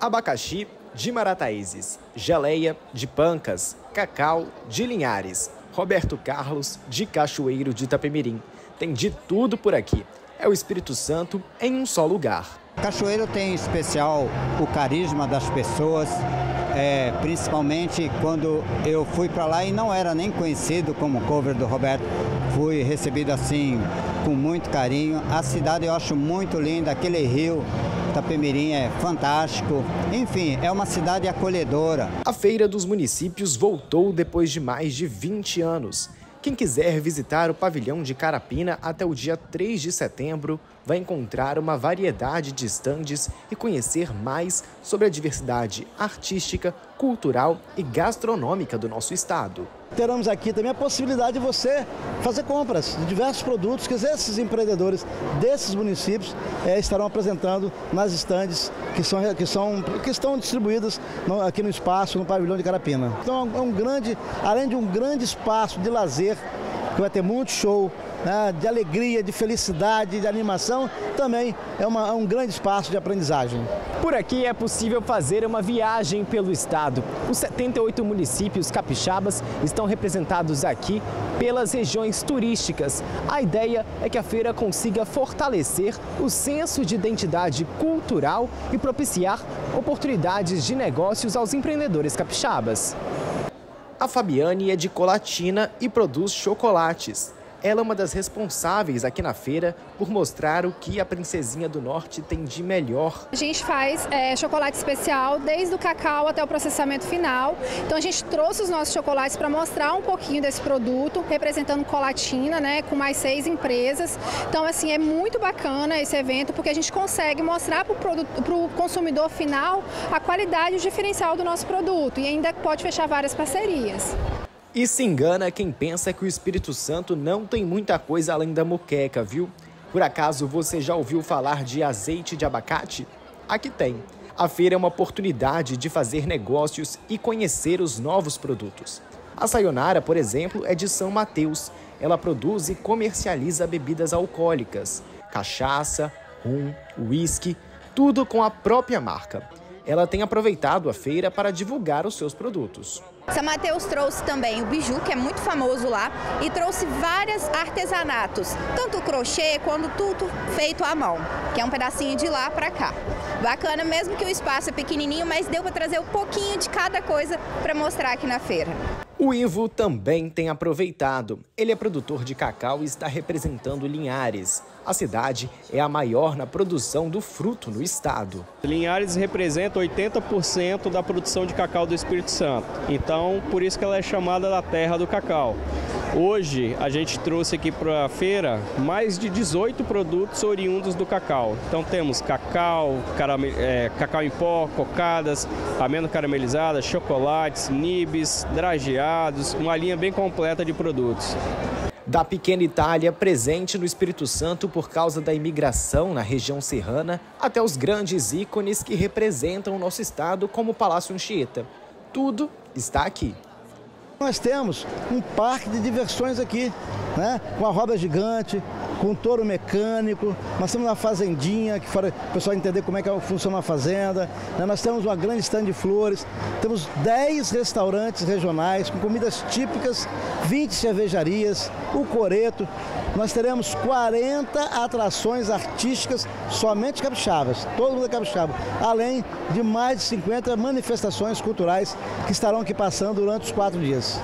Abacaxi de Marataízes, geleia de Pancas, cacau de Linhares, Roberto Carlos de Cachoeiro de Itapemirim. Tem de tudo por aqui. É o Espírito Santo em um só lugar. Cachoeiro tem especial o carisma das pessoas, é, principalmente quando eu fui para lá e não era nem conhecido como cover do Roberto. Fui recebido assim com muito carinho. A cidade eu acho muito linda, aquele rio Itapemirim é fantástico. Enfim, é uma cidade acolhedora. A Feira dos Municípios voltou depois de mais de 20 anos. Quem quiser visitar o pavilhão de Carapina até o dia 3 de setembro vai encontrar uma variedade de estandes e conhecer mais sobre a diversidade artística, cultural e gastronômica do nosso estado. Teremos aqui também a possibilidade de você fazer compras de diversos produtos que esses empreendedores desses municípios é, estarão apresentando nas estandes que, são, que, são, que estão distribuídas aqui no espaço, no pavilhão de Carapina. Então é um grande, além de um grande espaço de lazer, que vai ter muito show, né, de alegria, de felicidade, de animação, também é, uma, é um grande espaço de aprendizagem. Por aqui é possível fazer uma viagem pelo estado. Os 78 municípios capixabas estão representados aqui pelas regiões turísticas. A ideia é que a feira consiga fortalecer o senso de identidade cultural e propiciar oportunidades de negócios aos empreendedores capixabas. A Fabiane é de Colatina e produz chocolates. Ela é uma das responsáveis aqui na feira por mostrar o que a Princesinha do Norte tem de melhor. A gente faz é, chocolate especial desde o cacau até o processamento final. Então a gente trouxe os nossos chocolates para mostrar um pouquinho desse produto, representando Colatina, né, com mais seis empresas. Então assim é muito bacana esse evento porque a gente consegue mostrar para o consumidor final a qualidade e o diferencial do nosso produto e ainda pode fechar várias parcerias. E se engana quem pensa que o Espírito Santo não tem muita coisa além da moqueca, viu? Por acaso você já ouviu falar de azeite de abacate? Aqui tem. A feira é uma oportunidade de fazer negócios e conhecer os novos produtos. A Sayonara, por exemplo, é de São Mateus. Ela produz e comercializa bebidas alcoólicas, cachaça, rum, uísque, tudo com a própria marca ela tem aproveitado a feira para divulgar os seus produtos. São Mateus trouxe também o biju, que é muito famoso lá, e trouxe vários artesanatos, tanto crochê quanto tudo feito à mão, que é um pedacinho de lá para cá. Bacana, mesmo que o espaço é pequenininho, mas deu para trazer um pouquinho de cada coisa para mostrar aqui na feira. O Ivo também tem aproveitado. Ele é produtor de cacau e está representando Linhares. A cidade é a maior na produção do fruto no estado. Linhares representa 80% da produção de cacau do Espírito Santo. Então, por isso que ela é chamada da terra do cacau. Hoje a gente trouxe aqui para a feira mais de 18 produtos oriundos do cacau. Então temos cacau, caramel, é, cacau em pó, cocadas, amêndoa caramelizada, chocolates, nibs, drageados, uma linha bem completa de produtos. Da pequena Itália, presente no Espírito Santo por causa da imigração na região serrana, até os grandes ícones que representam o nosso estado, como o Palácio Anchieta. Tudo está aqui. Nós temos um parque de diversões aqui, né? com a roda gigante, com touro mecânico, nós temos uma fazendinha, que para o pessoal entender como é que funciona uma fazenda, né? nós temos uma grande stand de flores, temos 10 restaurantes regionais com comidas típicas, 20 cervejarias, o coreto, nós teremos 40 atrações artísticas somente capixabas, todo mundo é capixaba, além de mais de 50 manifestações culturais que estarão aqui passando durante os quatro dias.